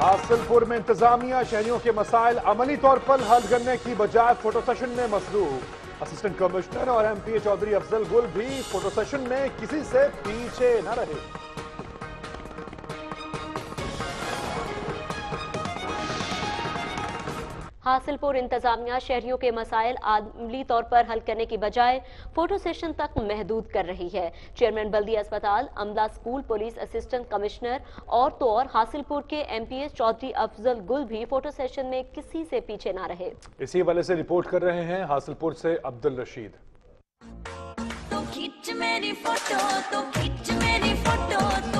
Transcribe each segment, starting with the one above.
حاصل پور میں انتظامیہ شہریوں کے مسائل عملی طور پر حل کرنے کی بجائے فوٹو سیشن میں مصروف۔ اسسٹنٹ کمشنر اور M P A Chaudhry Afzal Gill بھی فوٹو سیشن میں کسی سے پیچھے نہ رہے۔ حاصل پور انتظامیہ شہریوں کے مسائل عملی طور پر حل کرنے کی بجائے فوٹو سیشن تک محدود کر رہی ہے۔ چیئرمین بلدی اسپتال عملہ سکول پولیس اسسٹنٹ کمشنر اور تو اور حاصل پور کے M P S Chaudhry Afzal Gill بھی فوٹو سیشن میں کسی سے پیچھے نہ رہے۔ اسی حوالے سے رپورٹ کر رہے ہیں حاصل پور سے عبد الرشید تو کھچ میری فوٹو تو کھچ میری فوٹو تو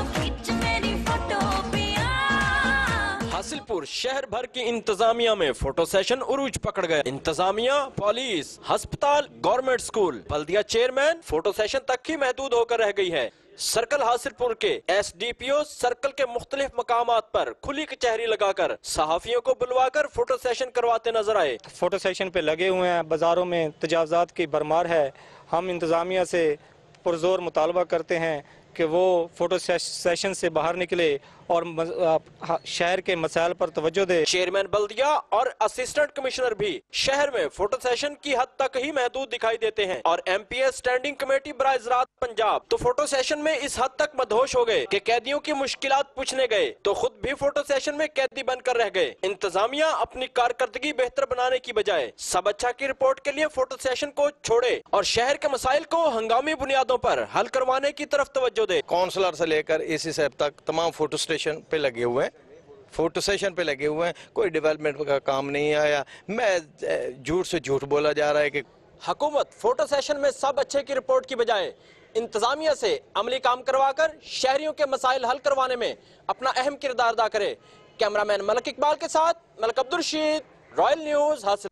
حاصل پور شہر بھر کی انتظامیہ میں فوٹو سیشن عروج پکڑ گئے۔ انتظامیہ، پولیس، ہسپتال، گورنمنٹ سکول۔ بلدیہ چیئرمین فوٹو سیشن تک ہی محدود ہو کر رہ گئی ہے سرکل حاصل پور کے S D P O circle کے مختلف مقامات پر کھلی کچہری لگا کر صحافیوں کو بلوا کر فوٹو سیشن کرواتے نظر آئے۔ فوٹو سیشن پہ لگے ہوئے ہیں۔ بازاروں میں تجاوزات کی برمار ہے۔ ہم انتظامیہ سے پرزور مطالبہ کرتے ہیں کہ وہ فوٹو سیشن سے باہر نکلے اور شہر کے مسائل پر توجہ دے۔ چیئرمین بلدیہ اور اسسٹنٹ کمشنر بھی شہر میں فوٹو سیشن کی حد تک ہی محدود دکھائی دیتے ہیں۔ اور M P S standing committee برائے زراعت پنجاب تو فوٹو سیشن میں اس حد تک مدہوش ہو گئے کہ قیدیوں کی مشکلات پوچھنے گئے تو خود بھی فوٹو سیشن میں قیدی بن کر رہ گئے۔ انتظامیہ اپنی کارکردگی بہتر بنانے کی بجائے سب اچھا کی رپورٹ کے لیے فوٹو سیشن کو چھوڑے اور شہر کے مسائل کو ہنگامی بنیادوں پر حل کروانے کی طرف توجہ دے۔ کونسلر سے لے کر اے سی صاحب تک تمام فوٹو سٹیشن سیشن پہ لگے ہوئے ہیں۔ فوٹو سیشن پہ لگے ہوئے ہیں۔ کوئی ڈیولپمنٹ کا کام نہیں آیا۔ میں جھوٹ سے جھوٹ بولا جا رہا ہے کہ حکومت فوٹو سیشن میں سب اچھے کی رپورٹ کی بجائے انتظامیہ سے عملی کام کروا کر شہریوں کے مسائل حل کروانے میں اپنا اہم کردار ادا کرے۔ کیمرامین ملک اقبال کے ساتھ، ملک عبدالرشید رائل نیوز حاصل